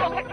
Oh,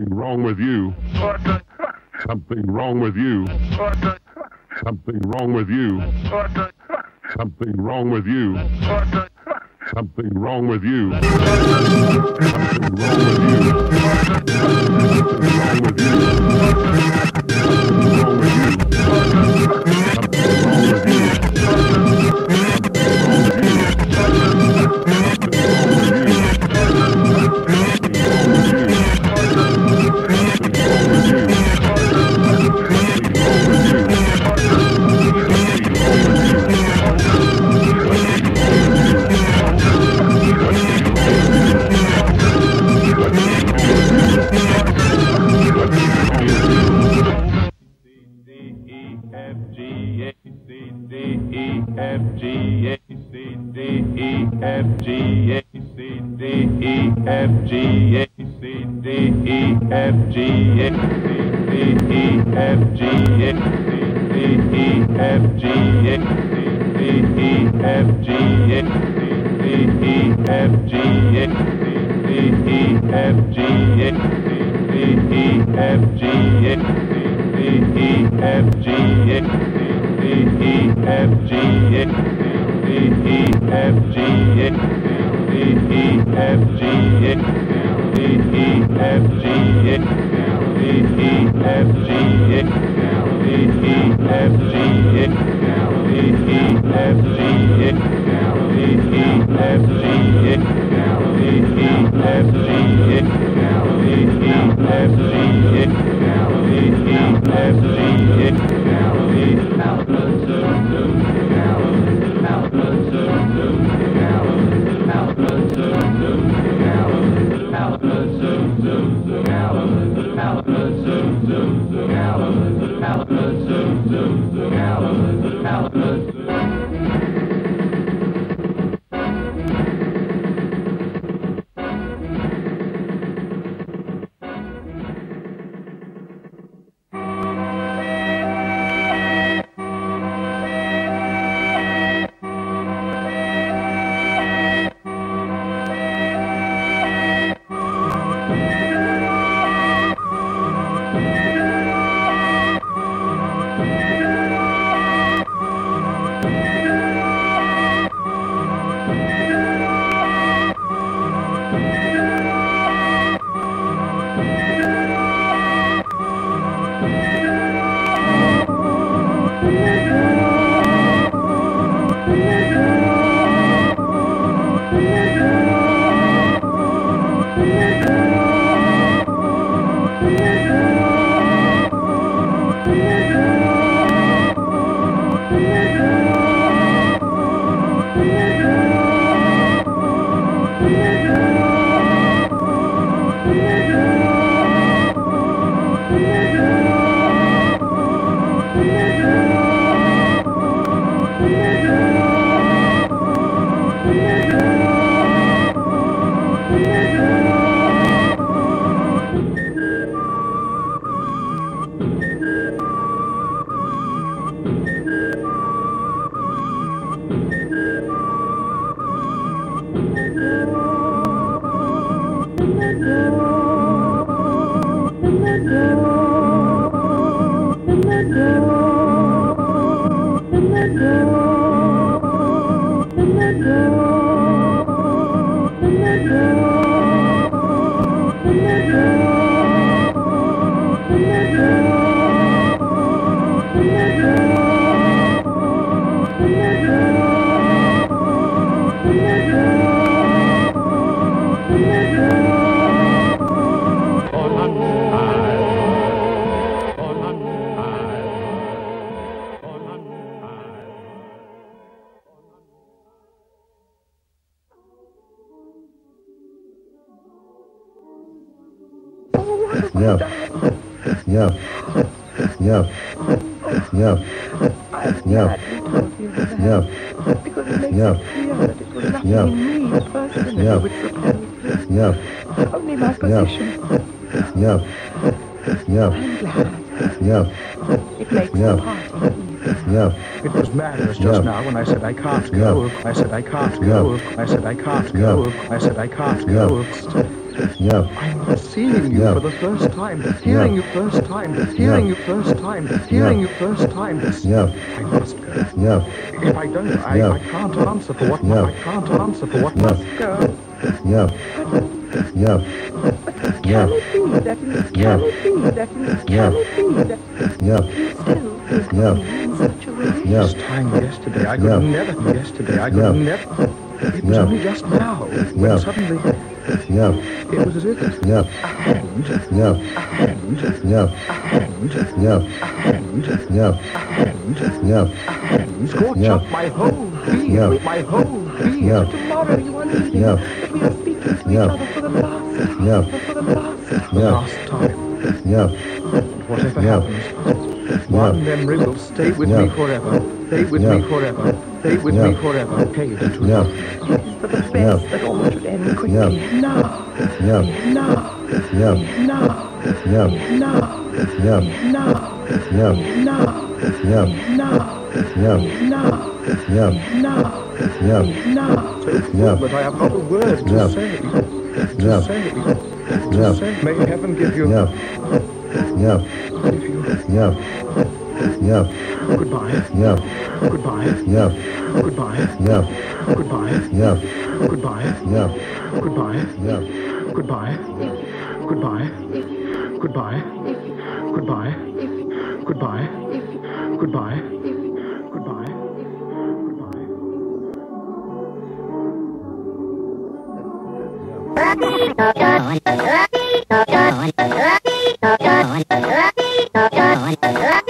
Something wrong with you. Something wrong with you. Something wrong with you. Something wrong with you. Something wrong with you. Something wrong with you. Something wrong with you. F G F G A C E C E F G A C D E F G A C D E F G A C D E F G A C D E F G A C D E F G A C D E F G A C D E F G A C D E F G A C E C Alabama. Yeah. me personally Yeah. which repelled you. Yeah. Only my position. Yeah. Yeah. I'm glad. Yeah. It makes Yeah. easier. Yeah. It was madness just Yeah. now when I said I can't go. I said I can't go. I said I can't go. I said I can't go. Yeah. I'm seeing you Yeah. for the first time, hearing you first time, hearing you first time, hearing you first time. Yeah. I must go. Yeah. If I don't, I, Yeah. I can't answer for what Yeah. I can't answer for what Yeah. must go. Yeah. Yeah. Yeah. Can it be that in, Yeah. can it be that in, Yeah. can it be that Yeah. you still think Yeah. of me in such a way? Yeah. This time yesterday, I could Yeah. never. Yesterday, I could Yeah. never. It was Yeah. only just now when Yeah. suddenly no. It was a river. No. And no. And no. And no. And no. And no. And scorch no. up my whole being no. with my whole being. No. Tomorrow you understand. No. We are speaking to no. each other for the last. No. For the last. No. Last time. No. And whatever no. happens, no. one memory will stay with no. me forever. Stay with no. me forever. Stay with no. me forever. Okay, you don't. No for the best Yeah. that all should end quickly. Yeah. Now. Yeah. Now. Yeah. Now. Yeah. Now. Yeah. Now. Yeah. Now. Yeah. Now. Yeah. Now. Yeah. Now. Yeah. Now. so full Yeah. that I have not a word to Yeah. say. To Yeah. say. To Yeah. say. May heaven give you. Yeah. Yeah. Give you. Yeah. Yeah. Goodbye. Yeah. Goodbye. Yeah. Goodbye. Yeah. Goodbye. Yeah. Goodbye. Yeah. Goodbye. Yeah. Goodbye. Goodbye. Goodbye. Goodbye. Goodbye. Goodbye. Goodbye. Goodbye.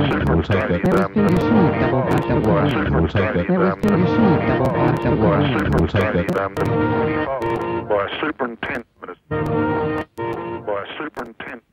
We'll take that. We'll take that. We'll take that. Boy, superintendent. Boy, superintendent.